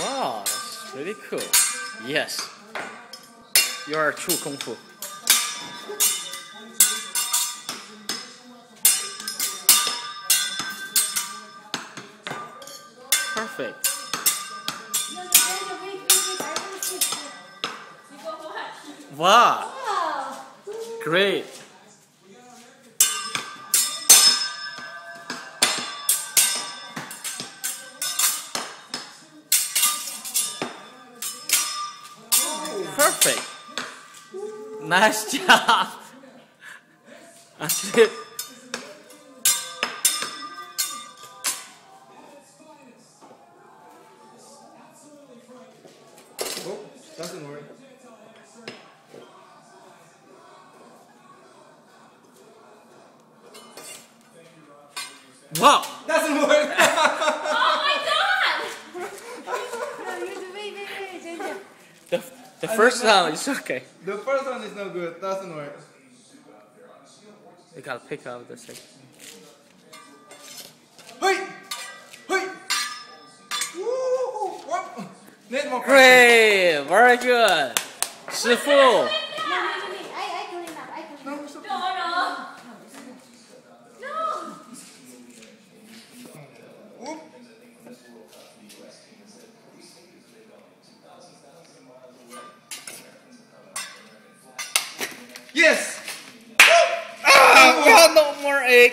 Wow, that's really cool. Yes. You are true kung fu. Perfect. Wow, no, Perfect. Nice job. Oh, doesn't work. wow. Doesn't work. Oh my god! No, you do. Wait, wait, wait. Change it. The, first time is okay. the first one is no good. Doesn't work. You gotta pick up the second. Hey, hey. Woo! Whoop. Need more. Great, very good. 师傅 Yes! Ah, we have no more egg.